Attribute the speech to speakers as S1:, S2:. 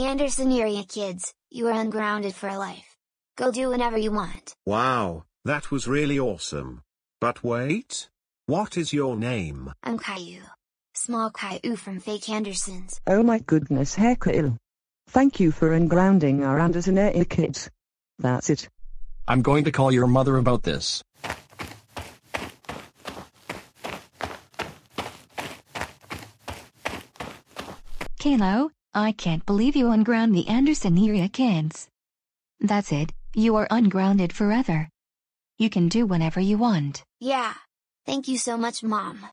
S1: Andersoneria kids, you are ungrounded for life. Go do whatever you want.
S2: Wow, that was really awesome. But wait. What is your name?
S1: I'm Caillou. Small Caillou from Fake Andersons.
S3: Oh my goodness Hekail. Thank you for ungrounding our Andersoneria kids. That's it.
S4: I'm going to call your mother about this.
S5: Caillou, I can't believe you unground the Andersoneria kids. That's it, you are ungrounded forever. You can do whatever you want.
S1: Yeah. Thank you so much, Mom.